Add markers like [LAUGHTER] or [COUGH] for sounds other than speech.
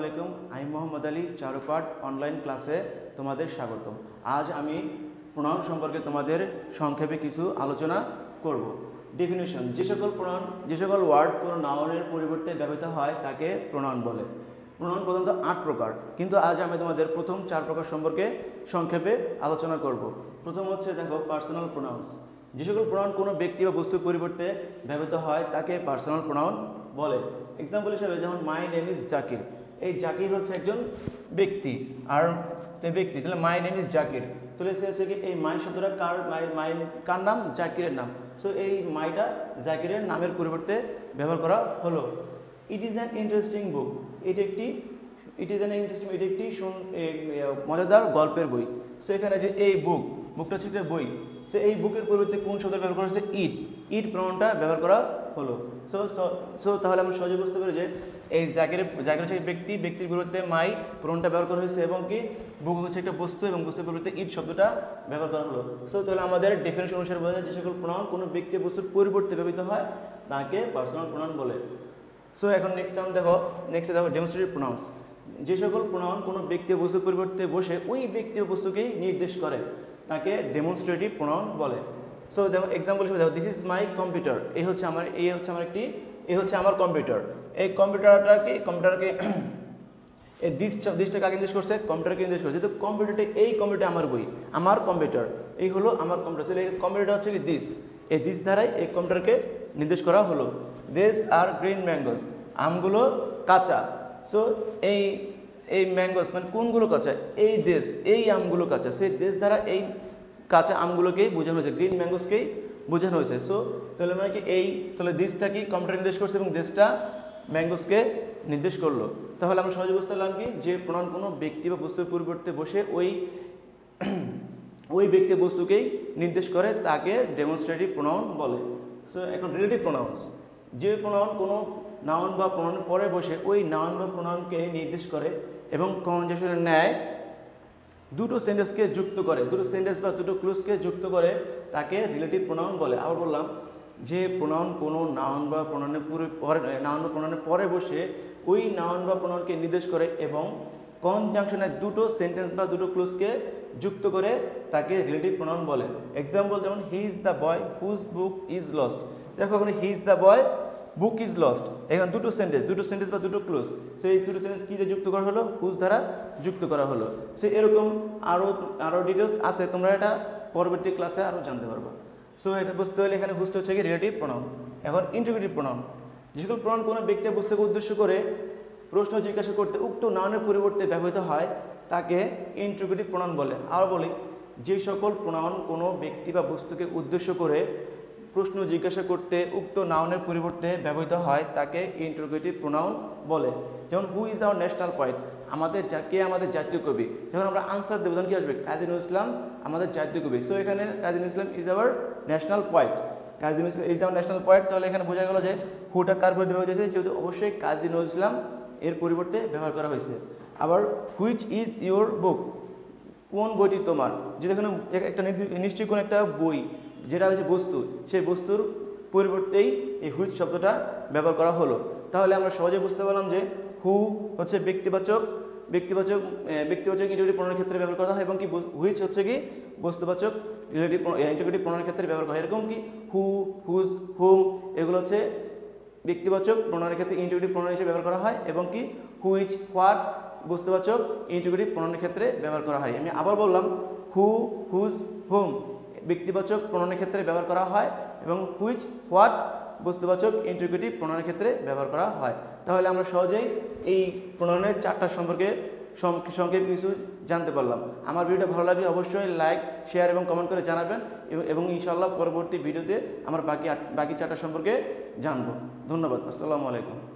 আলাইকুম, আমি মোহাম্মদ আলী চারুপাট অনলাইন ক্লাসে তোমাদের স্বাগতম। আজ আমি প্রণয়ন সম্পর্কে তোমাদের সংক্ষেপে কিছু আলোচনা করব। ডেফিনেশন যে সকল প্রণয়ন যে সকল ওয়ার্ড কোনো নাউনের পরিবর্তে ব্যবহৃত হয়, তাকে প্রণয়ন বলে। প্রণয়ন প্রধানত আট প্রকার, কিন্তু আজ আমি তোমাদের প্রথম চার প্রকার সম্পর্কে সংক্ষেপে আলোচনা করব। প্রথম হচ্ছে, দেখো পার্সোনাল প্রোনাউন্স যে সকল প্রণয়ন কোনো ব্যক্তি বা বস্তুর পরিবর্তে ব্যবহৃত হয়, তাকে পার্সোনাল প্রোনাউন বলে। এক্সাম্পল হিসেবে, যেমন মাই নেম ইজ জাকির এই জাকির হচ্ছে একজন ব্যক্তি, আর ব্যক্তি, তাহলে মাই নেম ইজ জাকির তাহলে সে হচ্ছে কি, এই মাই শব্দটা কার মাই মাই কার নাম? জাকিরের নাম। সো এই মাইটা জাকিরের নামের পরিবর্তে ব্যবহার করা হলো। It is an interesting book এটি একটি ইট ইজ অ্যান ইন্টারেস্টিং এটি একটি মজাদার গল্পের বই। সো এখানে যে এই বুক বুকটা হচ্ছে একটা বই। সো এই বুকের পরিবর্তে কোন শব্দ ব্যবহার করা হয়েছে? ইট। ইট প্রমাণটা ব্যবহার করা হলো। সো সো তাহলে আমরা সহজে বুঝতে পারি যে এই জাগের জাগের সেই ব্যক্তি, ব্যক্তির পরিবর্তে মাই প্রমাণটা ব্যবহার করা হয়েছে এবং কি? বুক হচ্ছে একটা বস্তু এবং বস্তুর পরিবর্তে ইট শব্দটা ব্যবহার করা হলো। সো তাহলে আমাদের ডেফিনেশন অনুসারে বোঝা যায় যে সকল প্রণাম কোনো ব্যক্তি বস্তুর পরিবর্তে ব্যবহৃত হয়, তাকে পার্সোনাল প্রণাম বলে। সো এখন নেক্সট টাইম দেখো নেক্সট দেখো ডেমনস্ট্রেটিভ প্রোনাউন্স যে সকল প্রোনাউন কোনো ব্যক্তি বস্তুর পরিবর্তে বসে, ওই ব্যক্তি বস্তুকেই নির্দেশ করে। তাকে ডেমনস্ট্রেটিভ প্রোনাউন বলে। সো দেখো এক্সাম্পল হিসেবে দেখো দিস ইজ মাই কম্পিউটার এই হচ্ছে আমার, এই হচ্ছে আমার একটি, এই হচ্ছে আমার কম্পিউটার এই কম্পিউটারটাকে কম্পিউটারকে [CLEARS THROAT] এই দিসটা দিসটা কাকে নির্দেশ করছে? কম্পিউটারকে নির্দেশ করছে। যেহেতু কম্পিউটারটা এই কম্পিউটার আমার বই, আমার কম্পিউটার এই হলো আমার কম্পিউটার এই কম্পিউটার হচ্ছে কি দিস এই দিস দ্বারাই এই কম্পিউটারকে নির্দেশ করা হলো। দিস আর গ্রিন ম্যাঙ্গোস আমগুলো কাঁচা। সো এই এই ম্যাঙ্গোস মানে কোনগুলো কাঁচা? এই দেশ, এই আমগুলো কাঁচা। সেই দেশ দ্বারা এই কাঁচা আমগুলোকেই বোঝানো হয়েছে, গ্রিন ম্যাঙ্গোসকেই বোঝানো হয়েছে। সো তাহলে মানে কি এই, তাহলে দেশটা কি কম্পিউটার নির্দেশ করছে এবং দেশটা ম্যাঙ্গোসকে নির্দেশ করল? তাহলে আমরা সহজে বুঝতে পারলাম কি, যে প্রণাম কোনো ব্যক্তি বা বস্তুর পরিবর্তে বসে ওই [CLEARS THROAT] ওই ব্যক্তি বস্তুকেই নির্দেশ করে, তাকে ডেমনস্ট্রেটিভ প্রোনাউন বলে। সো এখন রিলেটিভ প্রোনাউন্স যে প্রোনাউন কোনো নাউন বা প্রোনাউনের পরে বসে ওই নাউন বা প্রোনাউনকে নির্দেশ করে এবং কনজেশনের ন্যায় দুটো সেন্টেন্সকে যুক্ত করে, দুটো সেন্টেন্স বা দুটো ক্লুজকে যুক্ত করে তাকে রিলেটিভ প্রোনাউন বলে। আবার বললাম যে প্রোনাউন কোনো নাউন বা প্রোনাউনের পুরো পরে নাউন বা প্রোনাউনের পরে বসে ওই নাউন বা প্রোনাউনকে নির্দেশ করে এবং কনজাংশনে দুটো সেন্টেন্স বা দুটো ক্লুজকে যুক্ত করে তাকে রিলেটিভ প্রোনাউন বলে। এক্সাম্পল যেমন he is the boy whose book is lost দেখো এখানে he is the boy book is lost এখানে দুটো সেন্টেন্স দুটো সেন্টেন্স বা দুটো ক্লোজ সো এই দুটো সেন্টেন্স কী দিয়ে যুক্ত করা হলো? হুজ দ্বারা যুক্ত করা হলো? সো এরকম আরও আরও ডিটেলস আছে, তোমরা এটা পরবর্তী ক্লাসে আরও জানতে পারবে। সো এটা বুঝতে হলে এখানে বুঝতে হচ্ছে কি রিলেটিভ প্রণাম এখন ইন্টিগ্রেটিভ প্রণাম যে সকল প্রণাম কোনো ব্যক্তি বা বস্তুকে উদ্দেশ্য করে প্রশ্ন জিজ্ঞাসা করতে উক্ত নাউনের পরিবর্তে ব্যবহৃত হয়, তাকে ইন্টিগ্রেটিভ প্রণাম বলে। আর বলি, যে সকল প্রণাম কোনো ব্যক্তি বা বস্তুকে উদ্দেশ্য করে প্রশ্ন জিজ্ঞাসা করতে উক্ত নাউনের পরিবর্তে ব্যবহৃত হয়, তাকে ইন্টারোগেটিভ প্রোনাউন বলে। যেমন who is our national poet আমাদের কে আমাদের জাতীয় কবি? যখন আমরা আনসার দেবো, তখন কি আসবে? কাজী ইসলাম আমাদের জাতীয় কবি। সো এখানে Kazi Islam is our national poet Kazi Islam is our national poet তাহলে এখানে বোঝা গেল যে হুটা কার পরিবর্তে ব্যবহৃত হয়েছে? যেহেতু অবশ্যই কাজী ইসলাম এর পরিবর্তে ব্যবহার করা হয়েছে। আবার হুইচ ইজ ইউর বুক কোন বইটি তোমার? যেটা এক- একটা নিশ্চয়ই কোনো একটা বই। যেটা হচ্ছে বস্তু, সেই বস্তুর পরিবর্তেই এই হুইচ শব্দটা ব্যবহার করা হলো। তাহলে আমরা সহজে বুঝতে পারলাম যে হু হচ্ছে ব্যক্তিবাচক ব্যক্তিবাচক ব্যক্তিবাচক ইন্টারভিউ প্রণয়ের ক্ষেত্রে ব্যবহার করা হয় এবং কি হুইচ হচ্ছে কি বস্তুবাচক রিলেটিভ ইন্টারভিউ প্রণয়ের ক্ষেত্রে ব্যবহার করা হয়। এরকম কি হু, হুজ, হুম এগুলো হচ্ছে ব্যক্তিবাচক প্রণয়ের ক্ষেত্রে ইন্টিগ্রেটিভ প্রণয় হিসেবে ব্যবহার করা হয় এবং কি হুইচ, হোয়াট বস্তুবাচক ইন্টিগ্রেটিভ প্রণয়ের ক্ষেত্রে ব্যবহার করা হয়। আমি আবার বললাম হু, হুজ, হুম ব্যক্তিবাচক প্রণয়ের ক্ষেত্রে ব্যবহার করা হয় এবং হুইচ হোয়াট বস্তুবাচক ইন্টিগ্রেটিভ প্রণয়ের ক্ষেত্রে ব্যবহার করা হয়। তাহলে আমরা সহজেই এই প্রণয়নের চারটা সম্পর্কে সংক্ষেপ কিছু জানতে পারলাম। আমার ভিডিওটা ভালো লাগলে অবশ্যই লাইক শেয়ার এবং কমেন্ট করে জানাবেন এবং- এবং ইনশাল্লাহ পরবর্তী ভিডিওতে আমার বাকি বাকি চারটা সম্পর্কে জানব। ধন্যবাদ। আসসালামু আলাইকুম।